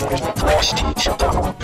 Thrust each other.